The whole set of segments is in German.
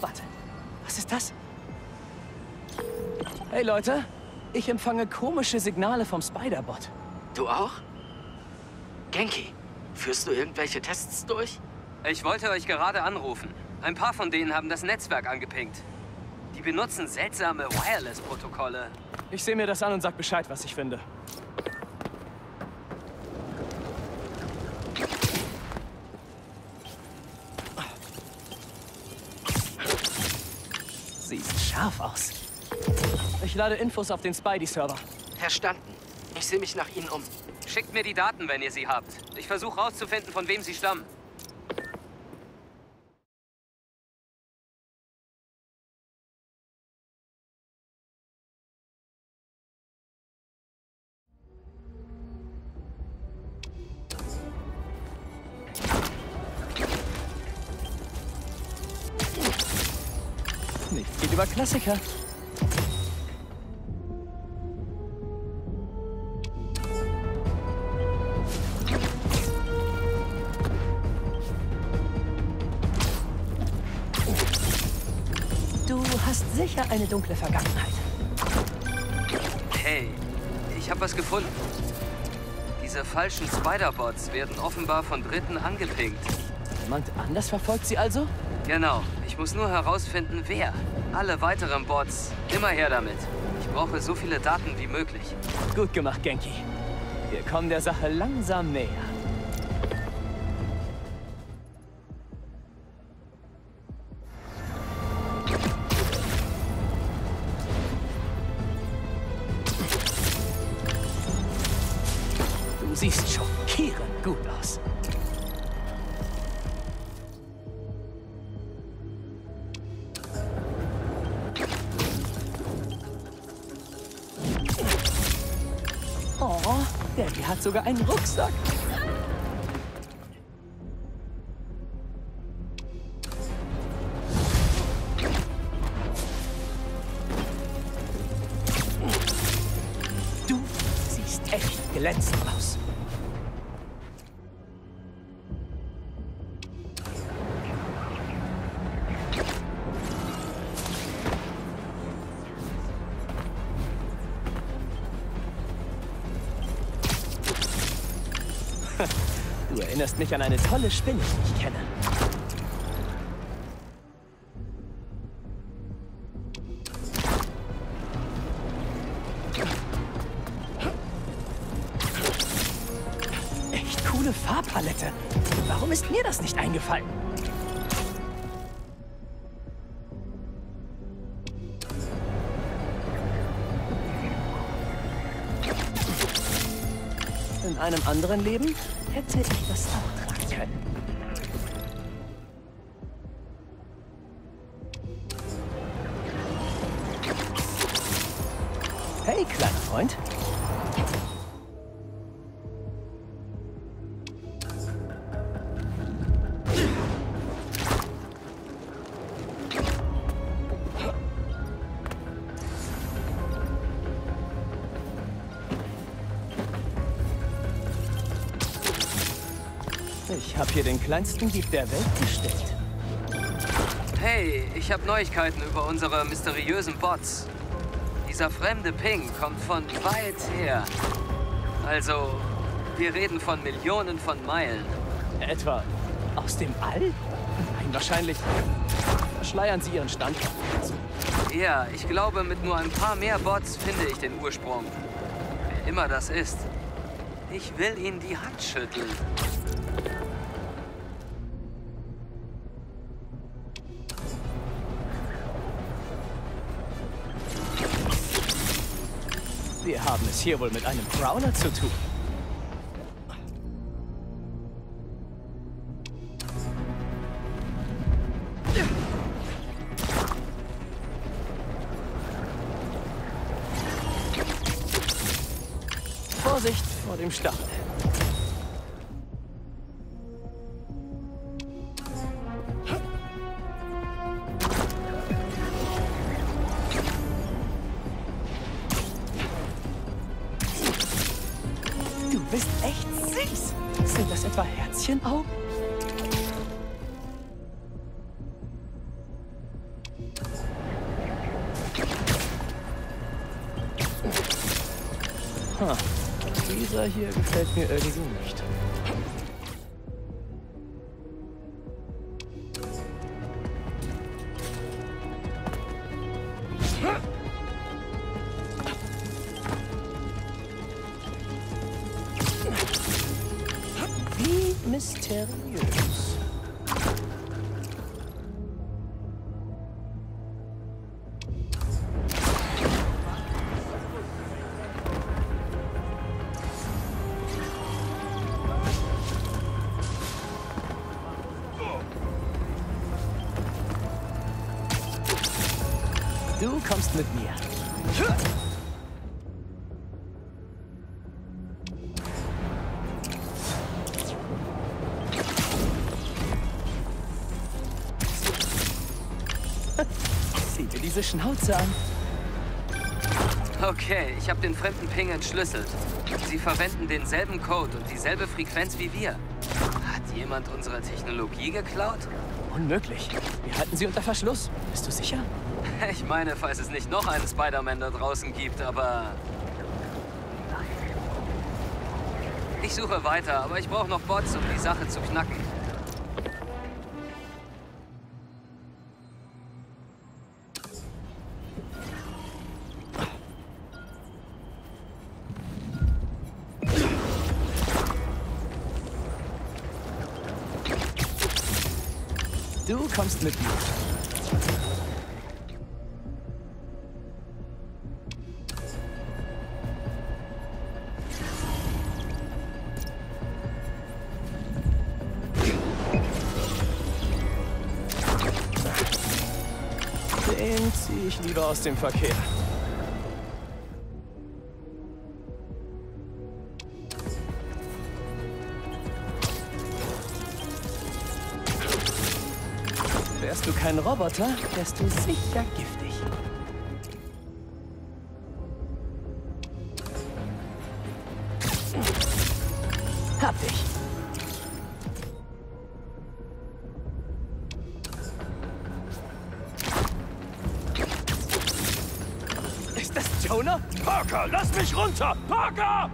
Warte, was ist das? Hey Leute, ich empfange komische Signale vom Spider-Bot. Du auch? Genki, führst du irgendwelche Tests durch? Ich wollte euch gerade anrufen. Ein paar von denen haben das Netzwerk angepinkt. Die benutzen seltsame Wireless-Protokolle. Ich sehe mir das an und sag Bescheid, was ich finde. Sieht scharf aus. Ich lade Infos auf den Spidey-Server. Verstanden. Ich sehe mich nach ihnen um. Schickt mir die Daten, wenn ihr sie habt. Ich versuche rauszufinden, von wem sie stammen. Nichts geht über Klassiker. Du hast sicher eine dunkle Vergangenheit. Hey, ich habe was gefunden. Diese falschen Spider-Bots werden offenbar von Dritten angepinkt. Jemand anders verfolgt sie also? Genau. Ich muss nur herausfinden, wer. Alle weiteren Bots, immer her damit. Ich brauche so viele Daten wie möglich. Gut gemacht, Genki. Wir kommen der Sache langsam näher. Du siehst schockierend hat sogar einen Rucksack. Du siehst echt glänzend aus. Erinnerst mich an eine tolle Spinne, die ich kenne. Echt coole Farbpalette. Warum ist mir das nicht eingefallen? In einem anderen Leben hätte ich das auch tragen können. Hey, kleiner Freund. Ich habe hier den kleinsten Dieb der Welt gestellt. Hey, ich habe Neuigkeiten über unsere mysteriösen Bots. Dieser fremde Ping kommt von weit her. Also, wir reden von Millionen von Meilen. Etwa aus dem All? Nein, wahrscheinlich verschleiern sie ihren Standort. Ja, ich glaube, mit nur ein paar mehr Bots finde ich den Ursprung. Wer immer das ist. Ich will ihnen die Hand schütteln. Hier wohl mit einem Prowler zu tun. Vorsicht vor dem Stachel. Dieser hier gefällt mir irgendwie nicht. Wie mysteriös. Diese Schnauze an. Okay, ich habe den fremden Ping entschlüsselt. Sie verwenden denselben Code und dieselbe Frequenz wie wir. Hat jemand unsere Technologie geklaut? Unmöglich. Wir halten sie unter Verschluss. Bist du sicher? Ich meine, falls es nicht noch einen Spider-Man da draußen gibt, aber... Ich suche weiter, aber ich brauche noch Bots, um die Sache zu knacken. Kommst mit mir. Den ziehe ich lieber aus dem Verkehr. Wärst du kein Roboter, wärst du sicher giftig. Hab dich. Ist das Jonah? Parker, lass mich runter! Parker!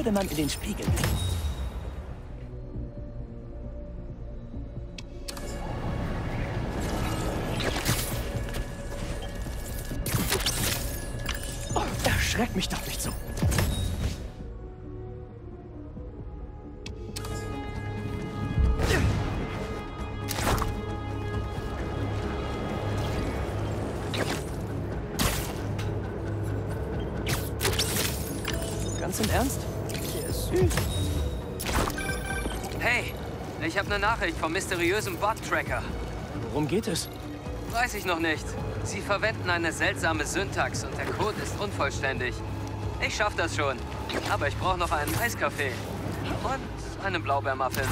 Würde man in den Spiegel blicken. Oh, erschreck mich doch nicht so. Ganz im Ernst? Süß. Hey, ich habe eine Nachricht vom mysteriösen Bot-Tracker. Worum geht es? Weiß ich noch nicht. Sie verwenden eine seltsame Syntax und der Code ist unvollständig. Ich schaff das schon. Aber ich brauche noch einen Eiskaffee. Und einen Blaubeermuffin.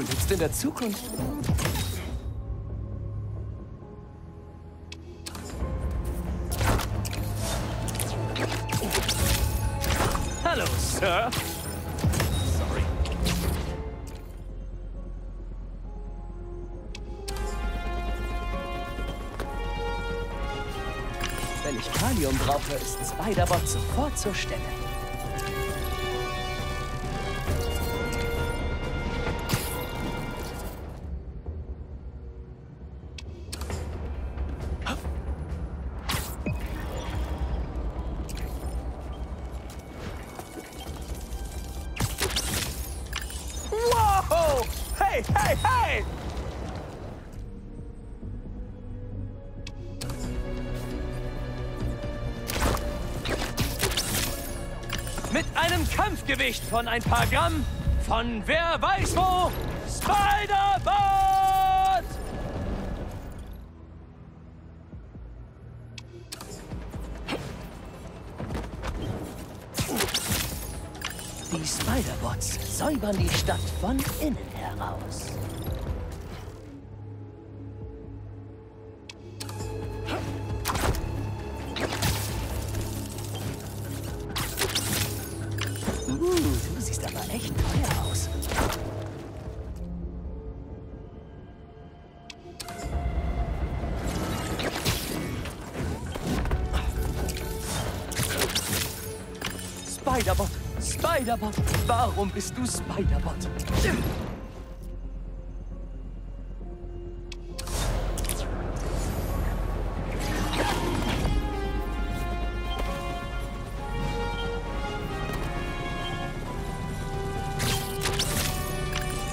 Du lebst in der Zukunft. Hallo, Sir. Sorry. Wenn ich Kalium brauche, ist Spiderbot sofort zur Stelle. Hey! Mit einem Kampfgewicht von ein paar Gramm von wer weiß wo, Spider-Bot! Die Spider-Bots säubern die Stadt von innen heraus. Spiderbot, Spiderbot, warum bist du Spiderbot?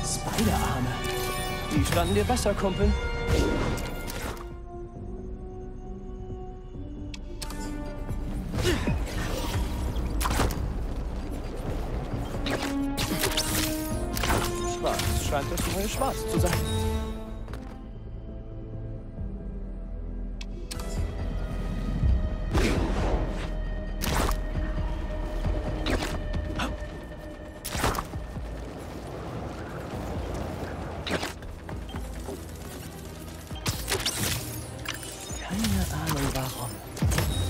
Spiderarme. Die standen dir besser, Kumpel. Scheint das neue Schwarz zu sein. Keine Ahnung warum.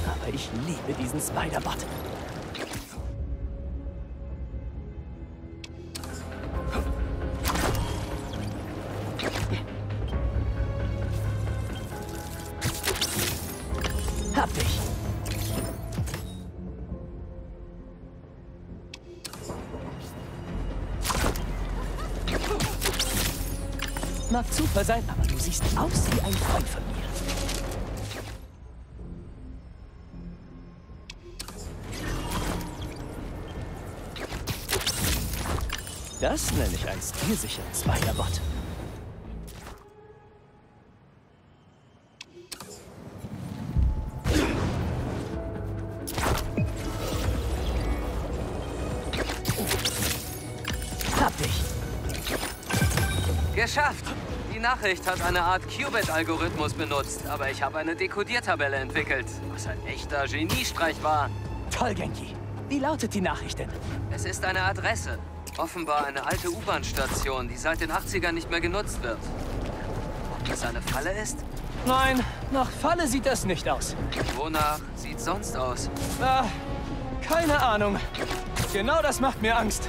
Aber ich liebe diesen Spider-Bot. Zufall sein, aber du siehst aus wie ein Freund von mir. Das nenne ich einen stilsicheren Spider-Bot. Hab dich. Geschafft! Die Nachricht hat eine Art Qubit-Algorithmus benutzt, aber ich habe eine Dekodiertabelle entwickelt, was ein echter Geniestreich war. Toll, Genki. Wie lautet die Nachricht denn? Es ist eine Adresse. Offenbar eine alte U-Bahn-Station, die seit den 80ern nicht mehr genutzt wird. Ob das eine Falle ist? Nein, nach Falle sieht das nicht aus. Wonach sieht's sonst aus? Ah, keine Ahnung. Genau das macht mir Angst.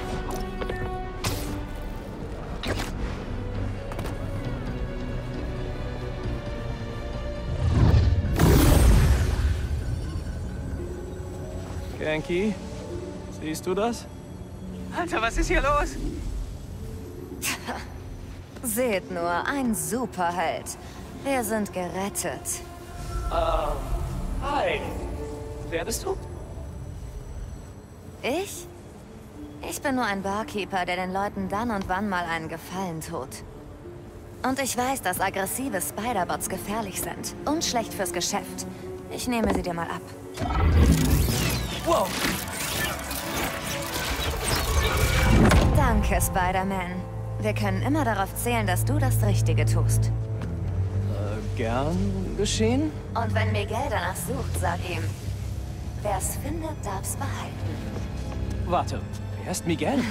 Genki, siehst du das? Alter, was ist hier los? Seht nur, ein Superheld. Wir sind gerettet. Hi. Wer bist du? Ich? Ich bin nur ein Barkeeper, der den Leuten dann und wann mal einen Gefallen tut. Und ich weiß, dass aggressive Spiderbots gefährlich sind und schlecht fürs Geschäft. Ich nehme sie dir mal ab. Wow. Danke, Spider-Man. Wir können immer darauf zählen, dass du das Richtige tust. Äh, gern geschehen? Und wenn Miguel danach sucht, sag ihm, wer's findet, darf's behalten. Warte, wer ist Miguel?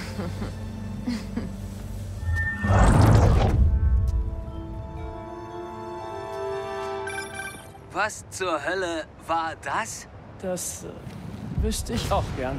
Was zur Hölle war das? Das äh, wüsste ich auch gern.